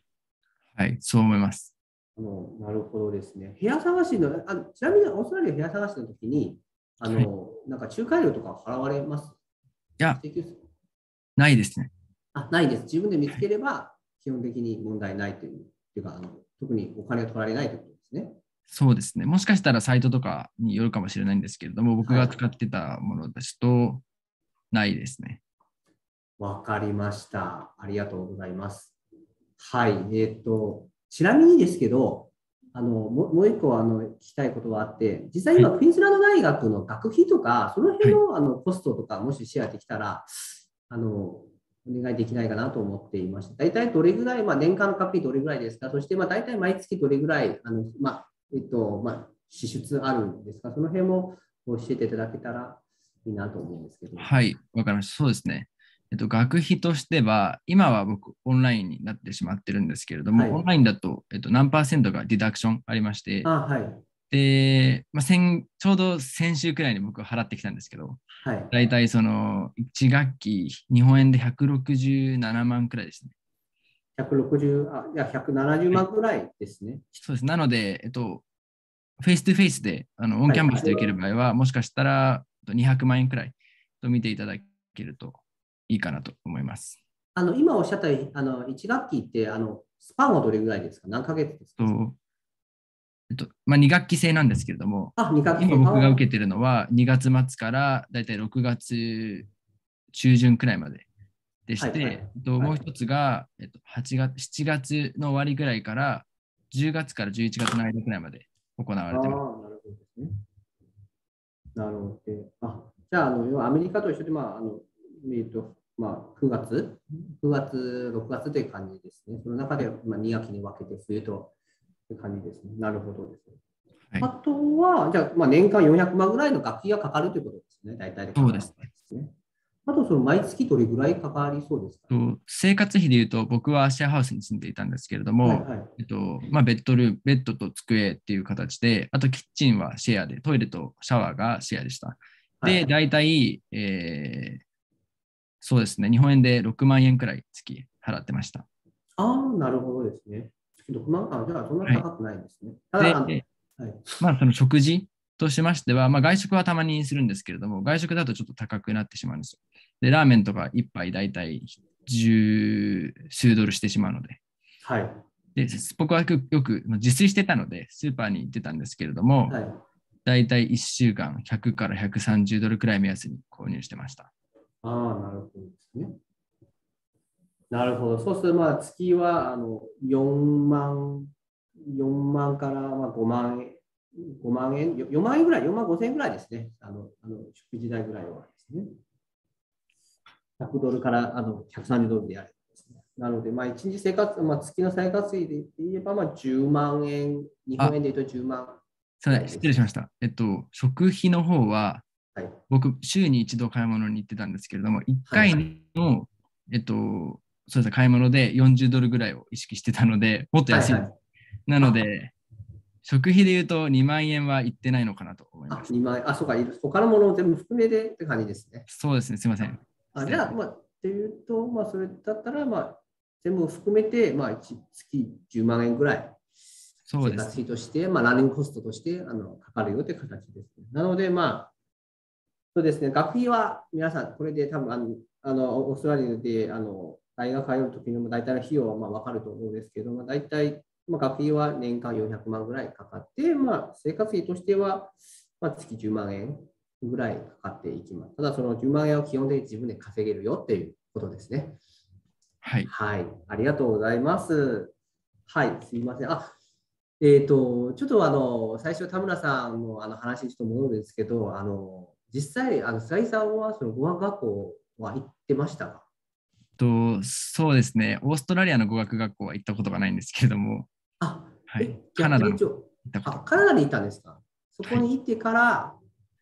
はい、そう思います。あのなるほどですね。部屋探しの、あちなみにオーストラリア部屋探しの時に、あの、はいなんか仲介料とか払われます？いや、ないですね。あないです。自分で見つければ、基本的に問題ないという、っていうかあの、特にお金を取られないということですね。そうですね。もしかしたらサイトとかによるかもしれないんですけれども、僕が使ってたものですと、ないですね。わかりました。ありがとうございます。はい。えっ、と、ちなみにですけど、あのもうもう一個あの聞きたいことがあって、実際今、クイーンズランド大学の学費とか、その辺の,、あのコストとか、もしシェアできたら、あのお願いできないかなと思っていました。大体どれぐらい、まあ、年間の学費どれぐらいですか、そしてまあ大体毎月どれぐらい、あのまあえっとまあ、支出あるんですか、その辺も教えていただけたらいいなと思うんですけど。はい、わかりました。そうですね。えっと、学費としては、今は僕、オンラインになってしまってるんですけれども、はいオンラインだと、えっと、何パーセントがディダクションありまして、あはい。で、まあ、先ちょうど先週くらいに僕は払ってきたんですけど、はい。大体その1学期、日本円で167万くらいですね。160、あ、いや、170万ぐらいですね。そうです。なので、えっと、フェイス2フェイスであのオンキャンバスで受ける場合は、もしかしたらえっと200万円くらいと見ていただけるといいかなと思います。あの、今おっしゃった、あの、1学期って、あの、スパンはどれぐらいですか？何ヶ月ですか？とえっとまあ、2学期制なんですけれども、あ、2学期今僕が受けてるのは2月末からだいたい6月中旬くらいまででして、はいはいともう一つが、えっと、8月7月の終わりぐらいから10月から11月の間くらいまで行われてます。なるほどですね。なるほど。あ、じゃあ、あの、アメリカと一緒で、まあ、あの、えっと、まあ、9月、9月、6月という感じですね。その中で、まあ、2学期に分けて冬という感じですね。なるほどですね。はいあとは、じゃあ、まあ、年間400万ぐらいの学費がかかるということですね。大体そうですね。あと、その毎月どれぐらいかかりそうですか、と生活費でいうと、僕はシェアハウスに住んでいたんですけれども、はいはい。えっとまあ、ベッドルーム、ベッドと机っていう形で、あとキッチンはシェアで、トイレとシャワーがシェアでした。で、はい大体、えーそうですね、日本円で6万円くらい月払ってました。ああ、なるほどですね。月6万あ、じゃあ、そんな高くないですね。ただあので、はいまあ、その食事としましては、まあ、外食はたまにするんですけれども、外食だとちょっと高くなってしまうんですよ。で、ラーメンとか1杯大体十数ドルしてしまうので。はい。で、僕はよく自炊してたので、スーパーに行ってたんですけれども、はい。大体1週間100から130ドルくらい目安に購入してました。ああ、なるほどですね。なるほど。そうすると、まあ、月はあの4万、4万からまあ5万円、5万円、4万円ぐらい、4万5千円ぐらいですね。あの、あの食事代ぐらいはですね。100ドルからあの130ドルでやるんですね。なので、まあ、1日生活、まあ、月の生活費で言えば、まあ、10万円、日本円で言うと10万。すみません失礼しました。えっと、食費の方は、はい。僕、週に一度買い物に行ってたんですけれども、1回の、えっと、そうですね、買い物で40ドルぐらいを意識してたので、もっと安い。はいはいなので、食費で言うと2万円はいってないのかなと思いあ、ます。2万円。あ、そうか、他のものを全部含めてって感じですね。そうですね、すみません。あじゃあ、まあ、っていうと、まあ、それだったら、まあ、全部含めて、まあ、一月10万円ぐらい、生活そうです。費として、まあ、ランニングコストとしてあのかかるよという形です、ね。なので、まあ、そうですね、学費は皆さん、これで多分あの、あのオーストラリアであの大学通うときにも大体の費用はまあ分かると思うんですけど、まあ、大体、まあ、学費は年間400万ぐらいかかって、まあ、生活費としては、まあ、月10万円ぐらいかかっていきます。ただ、その10万円を基本的に自分で稼げるよっていうことですね。はい。はい、ありがとうございます。はい、すみません。あ、えっ、と、ちょっとあの、最初田村さんのあの話にちょっと戻るんですけど、あの、実際、あの、菅井さんはその語学学校は行ってましたか？とそうですね、オーストラリアの語学学校は行ったことがないんですけれども、あ、はい。え、カナダの行逆にちょったこと。あ、カナダに行ったんですか？そこに行ってから、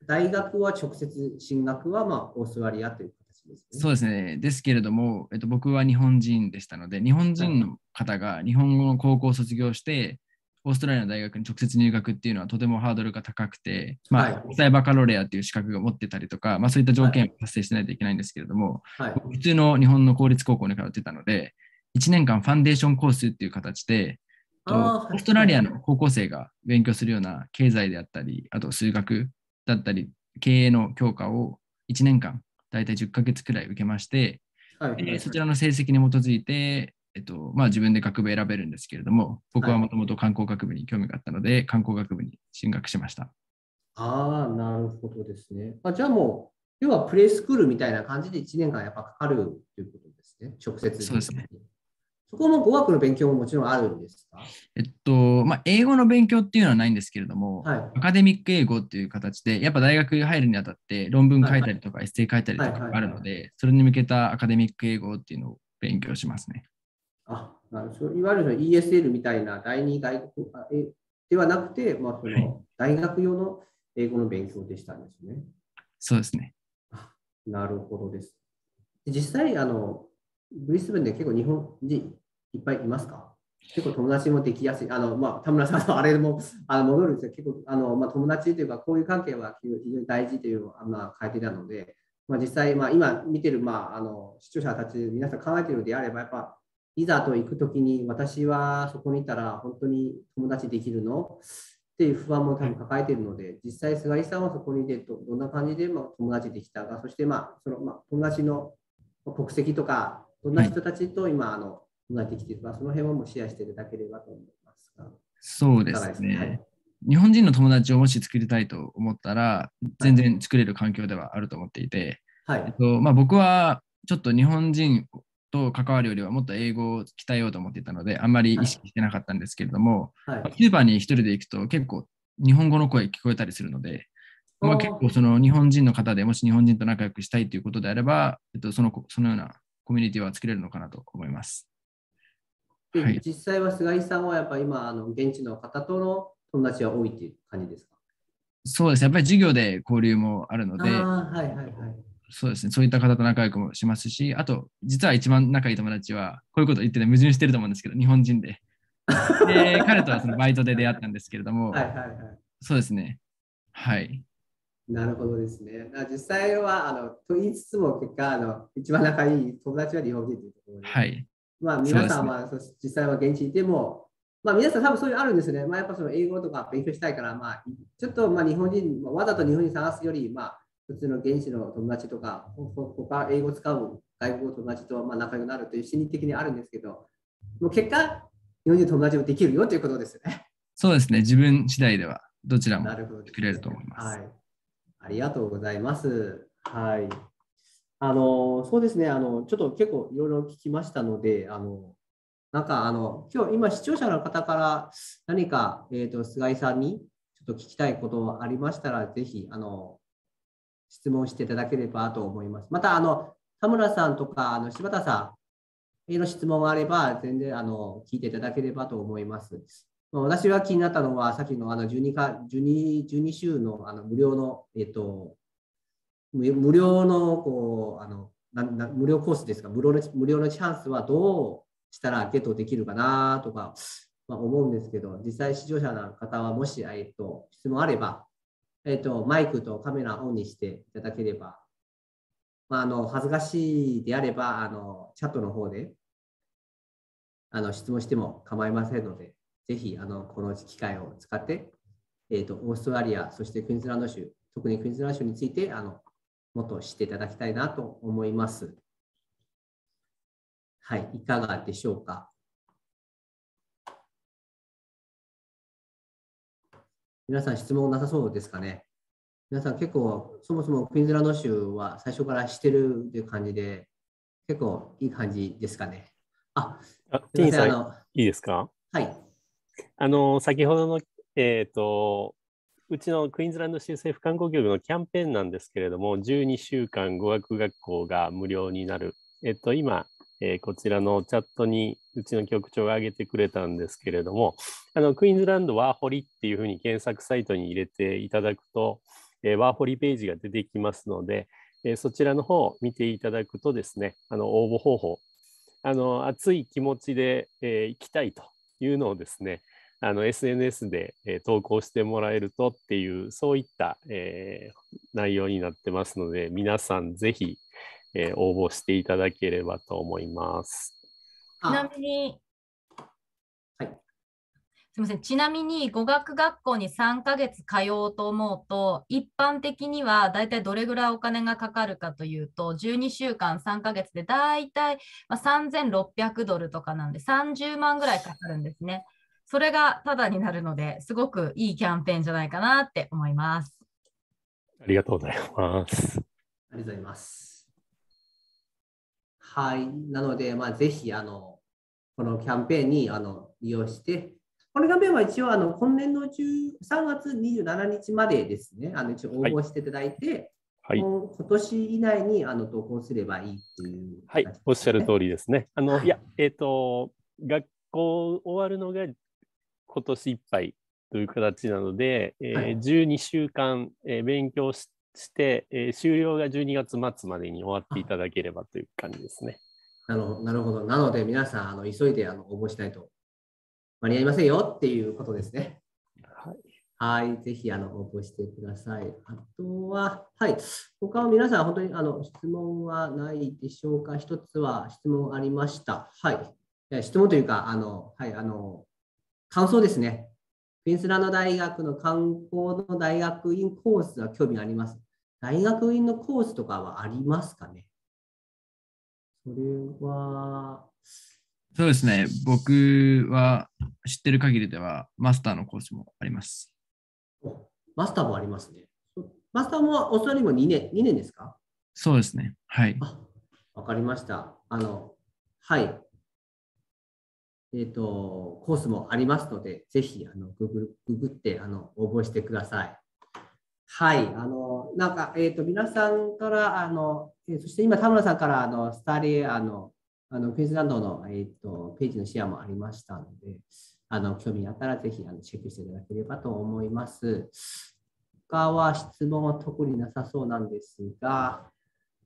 大学は直接進学は、まあ、オーストラリアという形ですね。そうですね。ですけれども、えっと、僕は日本人でしたので、日本人の方が日本語の高校を卒業して、オーストラリアの大学に直接入学っていうのはとてもハードルが高くて、まあ、はい。国際バカロレアっていう資格が持ってたりとか、まあ、そういった条件を達成しないといけないんですけれども、はい。普通の日本の公立高校に通ってたので、1年間ファンデーションコースっていう形で、オーストラリアの高校生が勉強するような経済であったり、あと数学だったり、経営の教科を1年間、大体10ヶ月くらい受けまして、はい。えーそちらの成績に基づいて、えっとまあ、自分で学部選べるんですけれども、僕はもともと観光学部に興味があったので、観光学部に進学しました。ああ、なるほどですね。あじゃあもう、要はプレイスクールみたいな感じで1年間やっぱかかるということですね。直接そうですね。そこも語学の勉強ももちろんあるんですか？えっと、まあ、英語の勉強っていうのはないんですけれども、はい。アカデミック英語っていう形で、やっぱ大学入るにあたって論文書いたりとか、エッセイ書いたりとかはいはいあるので、それに向けたアカデミック英語っていうのを勉強しますね。あ、なるほど。いわゆる ESL みたいな第二外国ではなくて、まあ、そはいの大学用の英語の勉強でしたんですね。そうですね。なるほどです。実際、あの、ブリスベンで結構日本人いっぱいいますか？結構友達もできやすい。あの、まあ、田村さんのあれもあの戻るんですけど、結構、あの、まあ、友達というか、こういう関係は非常に大事というあ、書いてたので、まあ、実際、まあ、今見てる、まあ、あの、視聴者たち、皆さん考えているのであれば、やっぱ、いざと行くときに、私はそこにいたら、本当に友達できるの？っていう不安も多分抱えているので、実際、菅井さんはそこにいてど、どんな感じで、まあ、友達できたか、そして、まあ、その、まあ、友達の国籍とか、どんな人たちと今、あの、友達できているか、その辺をもシェアしていただければと思いますが。そうですね。はい日本人の友達をもし作りたいと思ったら、全然作れる環境ではあると思っていて、はい。えっとまあ、僕はちょっと日本人と関わるよりはもっと英語を鍛えようと思っていたので、あんまり意識してなかったんですけれども、はい。スーパーに一人で行くと結構日本語の声聞こえたりするので、まあ、結構その日本人の方でもし日本人と仲良くしたいということであれば、えっと、そのそのようなコミュニティは作れるのかなと思います。ではい実際は菅井さんはやっぱ今、あの現地の方との友達は多いっていう感じですか？そうですね、やっぱり授業で交流もあるので、はいはいはい。そうですね、そういった方と仲良くもしますし、あと、実は一番仲いい友達は、こういうこと言ってて矛盾してると思うんですけど、日本人で。で、[laughs] 彼とはそのバイトで出会ったんですけれども、はいはいはい。そうですね。はい。なるほどですね。実際は、あの、と言いつつも、結果、あの、一番仲いい友達は日本人というところで、はい。まあ、皆さんは、そう実際は現地にいても、まあ、皆さん多分そういうのあるんですね。まあ、やっぱその英語とか勉強したいから、まあ、ちょっと、まあ、日本人、まあわざと日本人探すより、まあ、普通の現地の友達とか、他英語使う外国の友達とまあ仲良くなるという心理的にあるんですけど、もう結果、日本人の友達もできるよということですよね。そうですね、自分次第ではどちらも作れると思いますはい。ありがとうございます。はい。あの、そうですね、あの、ちょっと結構いろいろ聞きましたので、あの、なんかあの、今日今視聴者の方から何か、えっ、と、菅井さんにちょっと聞きたいことありましたら、ぜひ、あの、質問していただければと思います。また、あの、田村さんとか、あの、柴田さんへの質問があれば、全然、あの、聞いていただければと思います。私が気になったのは、さっきのあの 12, か 12, 12週のあの無料の、えっと、無料のこうあのなな無料コースですか？無料の、無料のチャンスはどうしたらゲットできるかなとか、まあ、思うんですけど、実際視聴者の方はもし、えっと、質問あれば、えっと、マイクとカメラオンにしていただければ、まあ、あの恥ずかしいであればあの、チャットの方であの質問しても構いませんので、ぜひあのこの機会を使って、えーと、オーストラリア、そしてクイーンズランド州、特にクイーンズランド州についてあのもっと知っていただきたいなと思います。はい、いかがでしょうか？皆さん質問なさそうですかね？皆さん結構、そもそもクイーンズランド州は最初からしてるという感じで、結構いい感じですかね？あ、あ、ティーンさん、いいですか？はい。あの、先ほどの、えっ、と、うちのクイーンズランド州政府観光局のキャンペーンなんですけれども、12週間語学学校が無料になる。えっ、と、今、えーこちらのチャットにうちの局長が挙げてくれたんですけれども、あのクイーンズランドワーホリっていうふうに検索サイトに入れていただくと、えーワーホリページが出てきますので、えーそちらの方を見ていただくとですね、あの応募方法、あの熱い気持ちで、えー行きたいというのをですね、あの SNS で、えー投稿してもらえるとっていう、そういった、えー内容になってますので、皆さんぜひ、えー応募していただければと思います。ちなあみに、はいすみません。ちなみに語学学校に3ヶ月通おうと思うと、一般的にはだいたいどれぐらいお金がかかるかというと、12週間3ヶ月でだいたいまあ3600ドルとかなんで30万ぐらいかかるんですね。それがタダになるので、すごくいいキャンペーンじゃないかなって思います。ありがとうございます。ありがとうございます。はい。なので、まあ、ぜひ、あの、このキャンペーンにあの利用して、このキャンペーンは一応、あの今年の10 3月27日までですね、あの一応応募していただいて、はい。今年以内にあの投稿すればいいっていう、はい、おっしゃる通りですね。あの、はいいや、えっ、と、学校終わるのが今年いっぱいという形なので、えーはい12週間、えー勉強しして、えー終了が12月末までに終わっていただければという感じですね。なるほど。なるほどなので、皆さん、あの急いであの応募したいと間に合いませんよっていうことですね。はい。はい、ぜひあの応募してください。あとは、はい、他は皆さん、本当にあの質問はないでしょうか？一つは質問ありました。はい。え質問というか、あの、はい、あの、感想ですね。クイーンズランド大学の観光の大学院コースは興味があります。大学院のコースとかはありますかね？それは、そうですね。僕は知ってる限りでは、マスターのコースもあります。おマスターもありますね。マスターもオーストラリアも2年 ,2 年ですか？そうですね。はい。あ、わかりました。あの、はい。えっ、と、コースもありますので、ぜひ、あの、ググググって、あの、応募してください。はい。あの、なんか、えっ、と、皆さんから、あの、えーそして今、田村さんから、あの、スタディ、あの、あの、クイズランドの、えっ、と、ページのシェアもありましたので、あの、興味あったら、ぜひ、あの、チェックしていただければと思います。他は質問は特になさそうなんですが、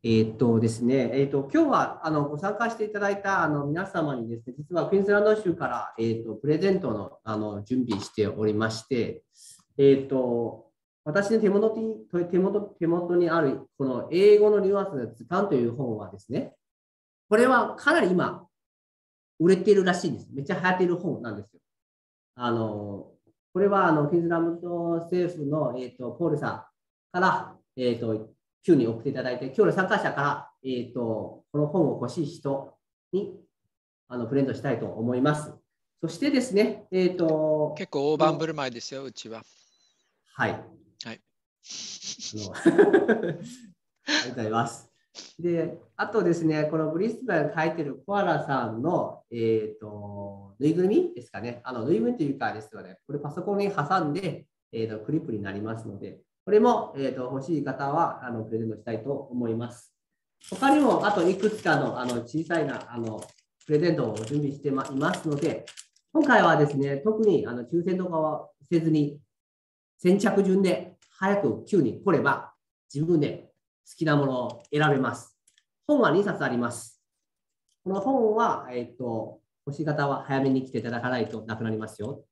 えーっとですね、えーっと今日はあのご参加していただいたあの皆様にですね、実はクイーンズランド州から、えーっとプレゼントのあの準備しておりまして、えーっと私の手元に手元手元にあるこの英語のニュアンスの図鑑という本はですね、これはかなり今、売れているらしいんです。めっちゃ流行っている本なんですよ。あのこれはあのクイーンズランド政府の、えーっとポールさんから、えーっと Q に送っていただいて、今日の参加者から、えー、とこの本を欲しい人にあのプレゼントしたいと思います。そしてですね、えっ、と、結構大盤振る舞いですよ、うちは。はい。はいあのありがとうございます。で、あとですね、このブリスベン書いてるコアラさんの、えっ、と、ぬいぐるみですかね。あの、ぬいぐるみというかですよね、これパソコンに挟んで、えー、とクリップになりますので、これも、えー、と欲しい方はあのプレゼントしたいと思います。他にも、あといくつかのあの小さいなあのプレゼントを準備してまいますので、今回はですね、特にあの抽選とかはせずに、先着順で早く急に来れば、自分で好きなものを選べます。本は2冊あります。この本は、えっ、と、欲しい方は早めに来ていただかないとなくなりますよ。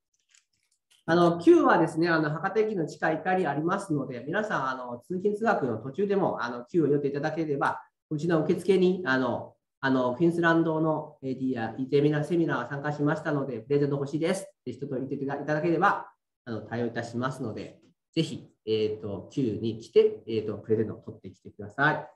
あの、Q はですね、あの、博多駅の地下1階にありますので、皆さん、あの、通勤通学の途中でも、あの、Q を寄っていただければ、うちの受付に、あの、あの、フィンスランドの AD やイテミナセミナー参加しましたので、プレゼント欲しいですって人と言っていただければ、あの、対応いたしますので、ぜひ、えっ、と、Q に来て、えっ、と、プレゼントを取ってきてください。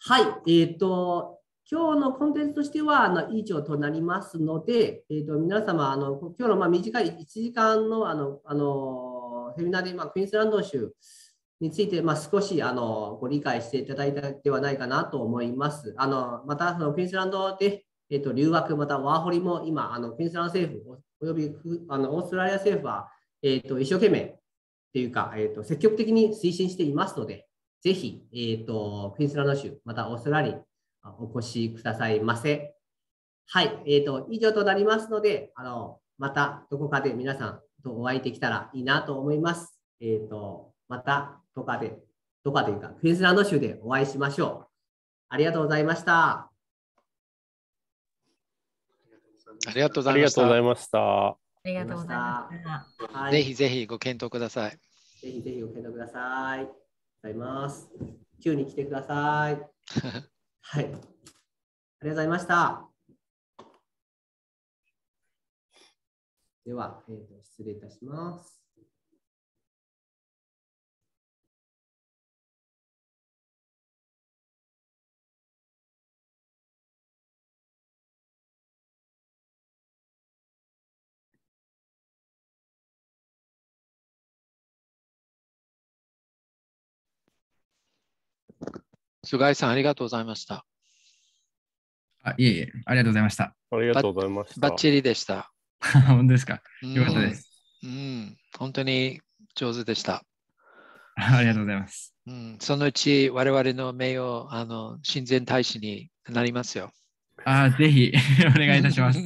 はい、えっ、と、今日のコンテンツとしてはあの以上となりますので、えー、と皆様あの、今日のまあ短い1時間のあのあのセミナーで、まあ、クイーンズランド州について、まあ、少しあのご理解していただいたではないかなと思います。あのまたそのクイーンズランドで、えー、と留学、またワーホリも今、あのクイーンズランド政府およびあのオーストラリア政府は、えー、と一生懸命というか、えー、と積極的に推進していますので、ぜひ、えー、とクイーンズランド州、またオーストラリア、お越しくださいませ。はい、えーと、以上となりますので、あのまたどこかで皆さんとお会いできたらいいなと思います。えーと、またどこかで、どこかというか、クイズランド州でお会いしましょう。ありがとうございました。ありがとうごありがざいました。とうございました。ありがとうございました。はい、ぜひぜひご検討ください。ぜひぜひご検討ください。ありがとうございます。急に来てください。[laughs] はい。ありがとうございました。では、えーと、失礼いたします。菅井さん、ありがとうございました。あいえいえ、ありがとうございました。ありがとうございました。バッチリでした。[laughs] 本当ですか？うんよかったです。うん、本当に上手でした。[laughs] ありがとうございます。うん、そのうち我々の名誉、あの、親善大使になりますよ。あぜひ [laughs] お願いいたします。